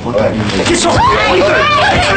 決勝決勝。